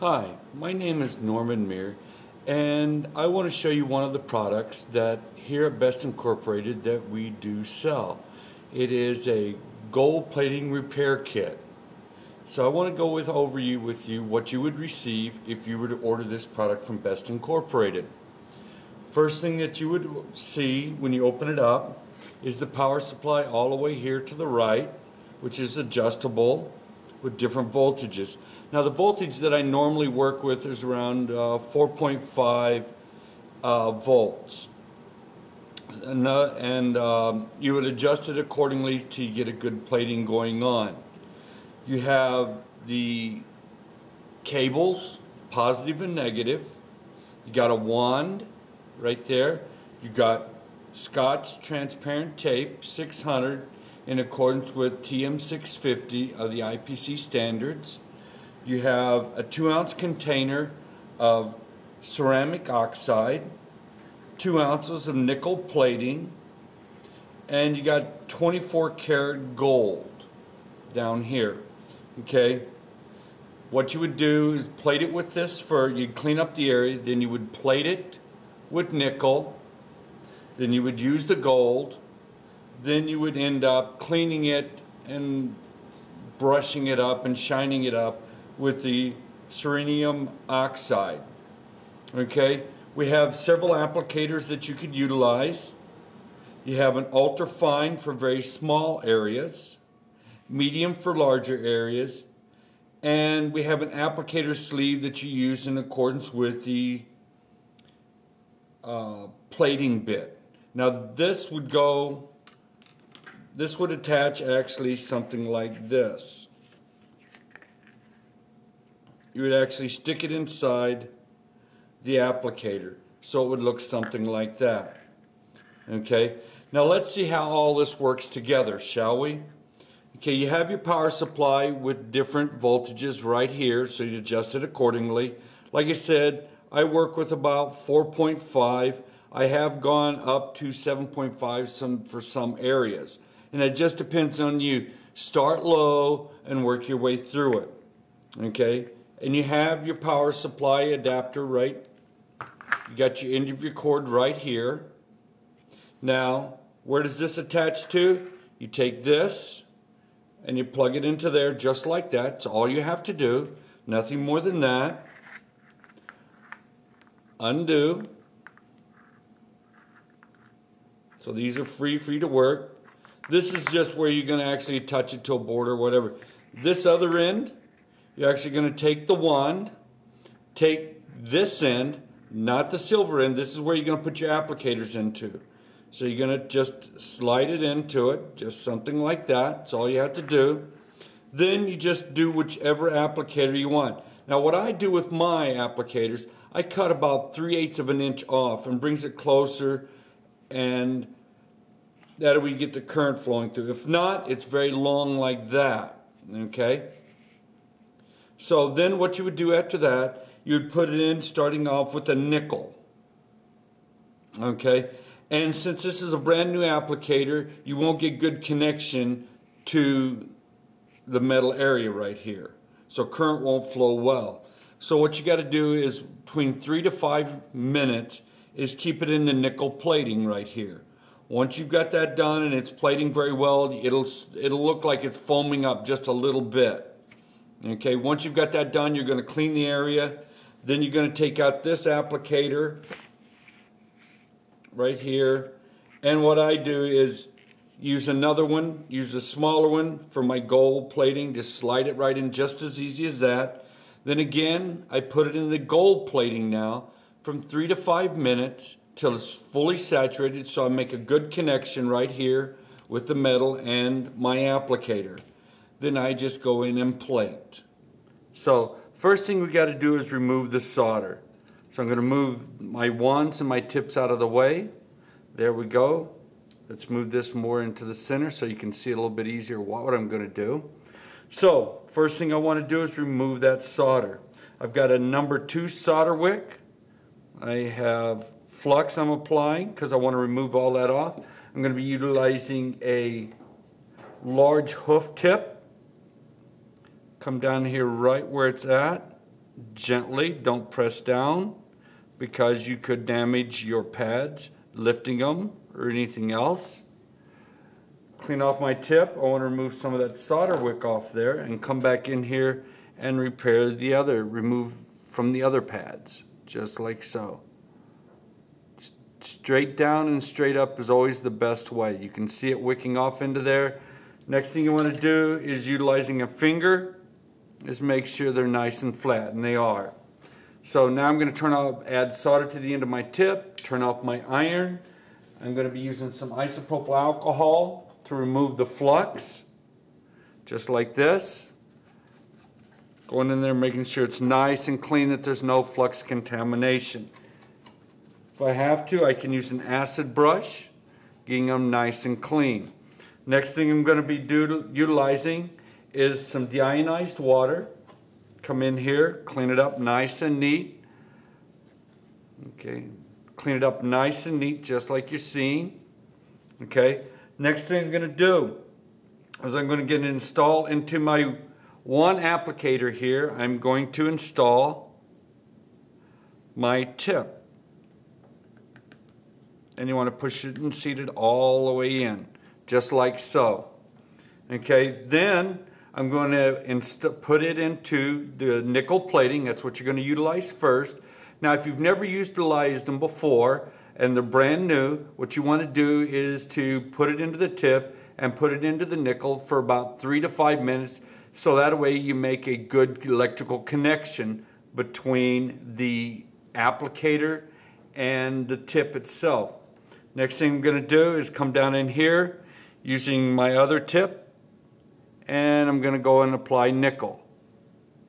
Hi, my name is Norman Mier, and I want to show you one of the products that here at Best Incorporated that we do sell. It is a gold plating repair kit. So I want to go with over you with you what you would receive if you were to order this product from Best Incorporated. First thing that you would see when you open it up is the power supply all the way here to the right, which is adjustable with different voltages. Now the voltage that I normally work with is around uh, 4.5 uh, volts. And, uh, and um, you would adjust it accordingly to get a good plating going on. You have the cables, positive and negative. You got a wand right there. You got Scotch transparent tape 600 in accordance with TM650 of the IPC standards. You have a two ounce container of cerium oxide, two ounces of nickel plating, and you got 24 karat gold down here. Okay. What you would do is plate it with this for, you'd clean up the area, then you would plate it with nickel, then you would use the gold, then you would end up cleaning it and brushing it up and shining it up with the cerium oxide. Okay, we have several applicators that you could utilize. You have an ultra fine for very small areas, medium for larger areas, and we have an applicator sleeve that you use in accordance with the uh, plating bit. Now this would go this would attach actually something like this. You would actually stick it inside the applicator so it would look something like that. Okay, now let's see how all this works together, shall we? Okay, you have your power supply with different voltages right here, so you adjust it accordingly. Like I said, I work with about 4.5. I have gone up to 7.5 some, for some areas and it just depends on you. Start low and work your way through it. Okay? And you have your power supply adapter right. You got your end of your cord right here. Now, where does this attach to? You take this and you plug it into there just like that. It's all you have to do. Nothing more than that. Undo. So these are free, for you to work. This is just where you're going to actually touch it to a board or whatever. This other end, you're actually going to take the wand, take this end, not the silver end. This is where you're going to put your applicators into. So you're going to just slide it into it, just something like that. That's all you have to do. Then you just do whichever applicator you want. Now what I do with my applicators, I cut about 3 eighths of an inch off and brings it closer and that we get the current flowing through. If not, it's very long like that, okay? So then what you would do after that, you'd put it in starting off with a nickel, okay? And since this is a brand new applicator, you won't get good connection to the metal area right here. So current won't flow well. So what you got to do is between three to five minutes is keep it in the nickel plating right here. Once you've got that done and it's plating very well, it'll, it'll look like it's foaming up just a little bit. Okay, once you've got that done, you're going to clean the area. Then you're going to take out this applicator right here. And what I do is use another one, use a smaller one for my gold plating, just slide it right in just as easy as that. Then again, I put it in the gold plating now from three to five minutes till it's fully saturated so I make a good connection right here with the metal and my applicator. Then I just go in and plate. So first thing we got to do is remove the solder. So I'm going to move my wands and my tips out of the way. There we go. Let's move this more into the center so you can see a little bit easier what I'm going to do. So first thing I want to do is remove that solder. I've got a number two solder wick. I have flux I'm applying because I want to remove all that off. I'm going to be utilizing a large hoof tip. Come down here right where it's at. gently, don't press down because you could damage your pads lifting them or anything else. Clean off my tip. I want to remove some of that solder wick off there and come back in here and repair the other, remove from the other pads, just like so. Straight down and straight up is always the best way. You can see it wicking off into there. Next thing you want to do is utilizing a finger is make sure they're nice and flat, and they are. So now I'm going to turn off, add solder to the end of my tip, turn off my iron. I'm going to be using some isopropyl alcohol to remove the flux, just like this. Going in there making sure it's nice and clean, that there's no flux contamination. If I have to, I can use an acid brush, getting them nice and clean. Next thing I'm going to be utilizing is some deionized water. Come in here, clean it up nice and neat. Okay, clean it up nice and neat just like you're seeing. Okay, next thing I'm going to do is I'm going to get it installed into my one applicator here. I'm going to install my tip. And you want to push it and seat it all the way in, just like so. Okay, then I'm going to put it into the nickel plating. That's what you're going to utilize first. Now, if you've never utilized them before and they're brand new, what you want to do is to put it into the tip and put it into the nickel for about three to five minutes. So that way you make a good electrical connection between the applicator and the tip itself. Next thing I'm going to do is come down in here using my other tip and I'm going to go and apply nickel.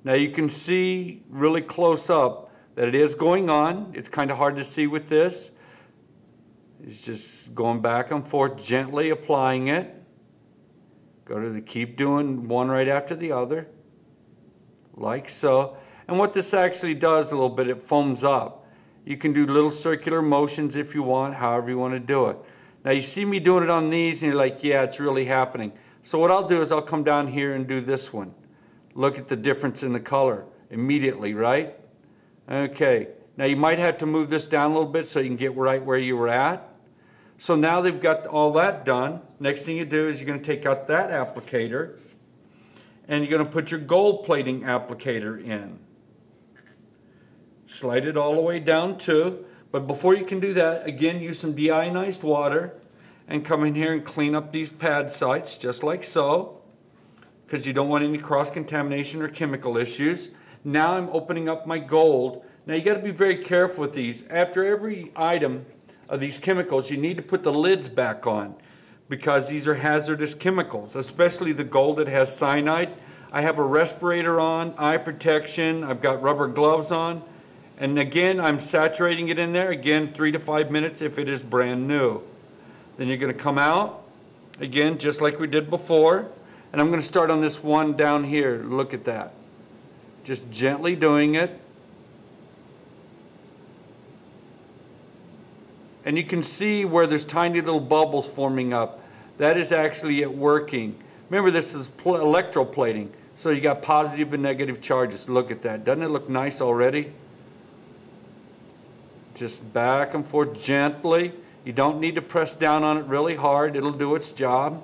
Now you can see really close up that it is going on. It's kind of hard to see with this. It's just going back and forth, gently applying it. Go to the keep doing one right after the other, like so. And what this actually does a little bit, it foams up. You can do little circular motions if you want, however you want to do it. Now you see me doing it on these and you're like, yeah, it's really happening. So what I'll do is I'll come down here and do this one. Look at the difference in the color immediately, right? Okay, now you might have to move this down a little bit so you can get right where you were at. So now they've got all that done. Next thing you do is you're going to take out that applicator and you're going to put your gold plating applicator in. Slide it all the way down too. But before you can do that, again, use some deionized water and come in here and clean up these pad sites just like so because you don't want any cross-contamination or chemical issues. Now I'm opening up my gold. Now you got to be very careful with these. After every item of these chemicals, you need to put the lids back on because these are hazardous chemicals, especially the gold that has cyanide. I have a respirator on, eye protection, I've got rubber gloves on, and again, I'm saturating it in there, again, three to five minutes if it is brand new. Then you're going to come out, again, just like we did before. And I'm going to start on this one down here. Look at that. Just gently doing it. And you can see where there's tiny little bubbles forming up. That is actually it working. Remember, this is electroplating. So you got positive and negative charges. Look at that. Doesn't it look nice already? Just back and forth gently. You don't need to press down on it really hard. It'll do its job.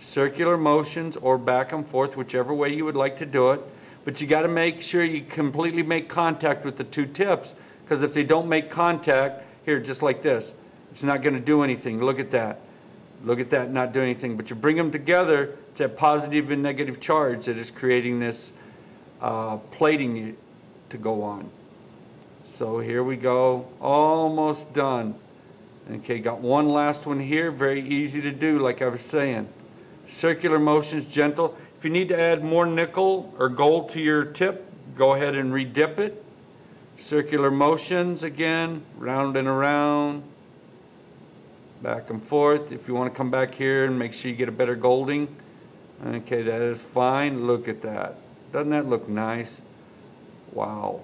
Circular motions or back and forth, whichever way you would like to do it. But you got to make sure you completely make contact with the two tips because if they don't make contact, here, just like this, it's not going to do anything. Look at that. Look at that not doing anything. But you bring them together, it's that positive and negative charge that is creating this uh, plating to go on. So here we go, almost done. Okay, got one last one here. Very easy to do, like I was saying. Circular motions, gentle. If you need to add more nickel or gold to your tip, go ahead and redip it. Circular motions again, round and around, back and forth. If you want to come back here and make sure you get a better golding, okay, that is fine. Look at that. Doesn't that look nice? Wow.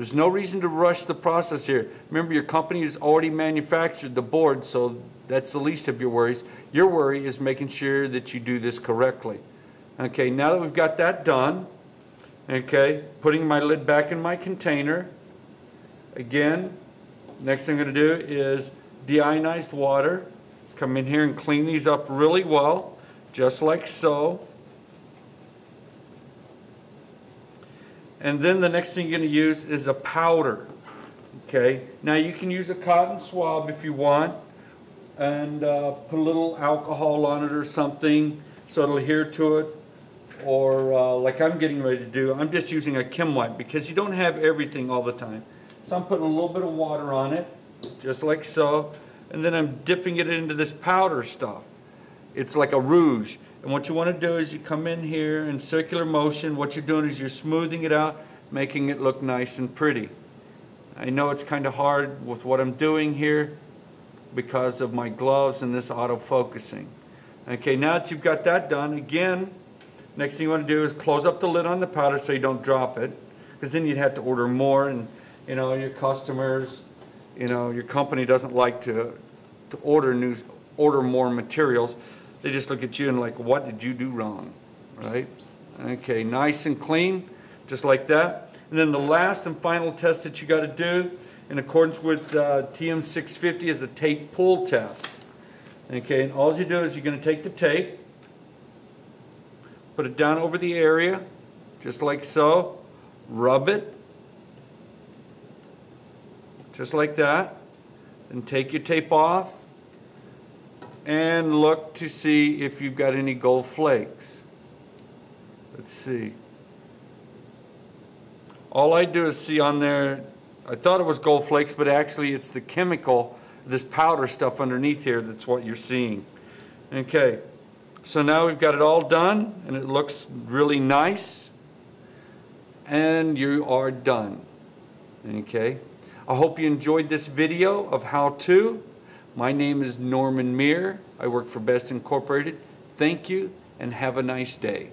There's no reason to rush the process here. Remember, your company has already manufactured the board, so that's the least of your worries. Your worry is making sure that you do this correctly. Okay, now that we've got that done, okay, putting my lid back in my container. Again, next thing I'm going to do is deionized water. Come in here and clean these up really well, just like so. And then the next thing you're going to use is a powder. Okay, now you can use a cotton swab if you want and uh, put a little alcohol on it or something so it'll adhere to it. Or uh, like I'm getting ready to do, I'm just using a Kim wipe because you don't have everything all the time. So I'm putting a little bit of water on it, just like so. And then I'm dipping it into this powder stuff. It's like a rouge. And what you want to do is you come in here in circular motion. What you're doing is you're smoothing it out, making it look nice and pretty. I know it's kind of hard with what I'm doing here because of my gloves and this auto-focusing. Okay, now that you've got that done, again, next thing you want to do is close up the lid on the powder so you don't drop it, because then you'd have to order more and, you know, your customers, you know, your company doesn't like to, to order new, order more materials. They just look at you and like, what did you do wrong, right? Okay, nice and clean, just like that. And then the last and final test that you got to do in accordance with uh, TM650 is a tape pull test. Okay, and all you do is you're going to take the tape, put it down over the area, just like so, rub it, just like that, then take your tape off, and look to see if you've got any gold flakes. Let's see. All I do is see on there, I thought it was gold flakes, but actually it's the chemical, this powder stuff underneath here that's what you're seeing. Okay, so now we've got it all done and it looks really nice. And you are done. Okay, I hope you enjoyed this video of how to. My name is Norman Mier. I work for Best Incorporated. Thank you and have a nice day.